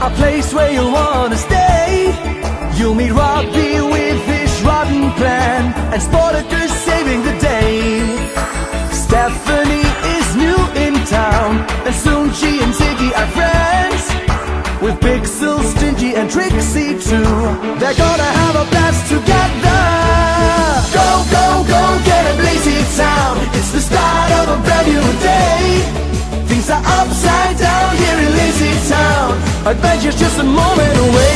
A place where you'll wanna stay. You'll meet Robbie with his rotten plan And Sportacus saving the day. Stephanie is new in town And soon she and Ziggy are friends. With Pixel, Stingy and Trixie too. They're gonna have a blast together. I bet you're just a moment away.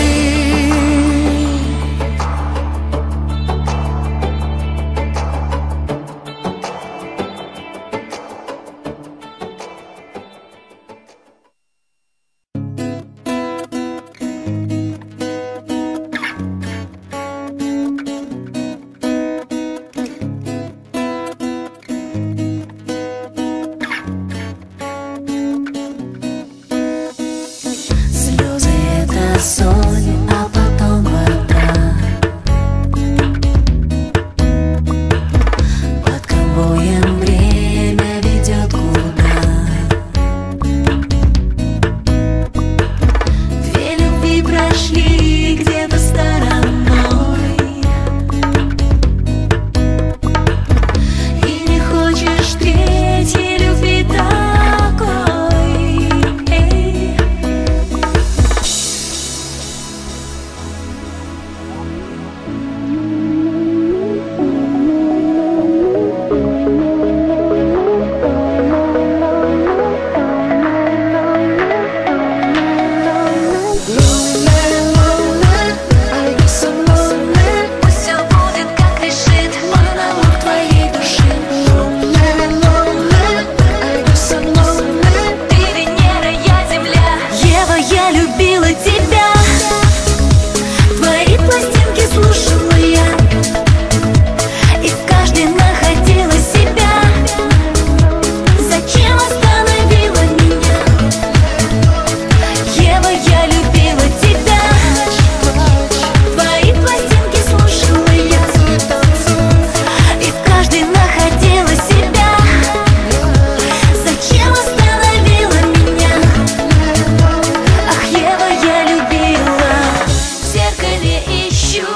ищу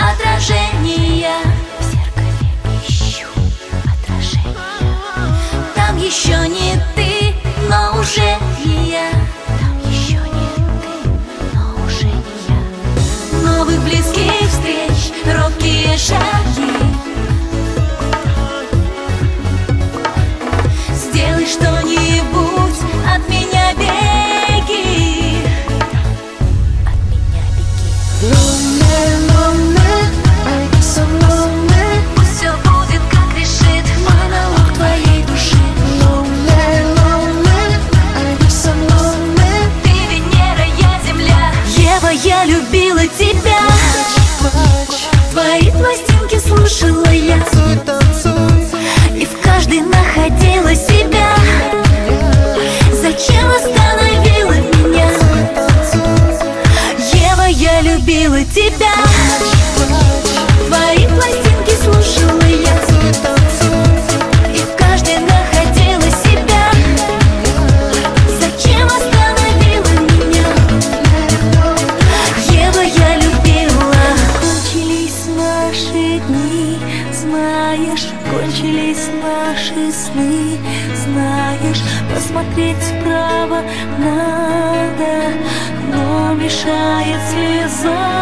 отражения В зеркале ищу отражения Там еще не ты. кончились наши сны. Знаешь, посмотреть вправо надо Но мешает слеза.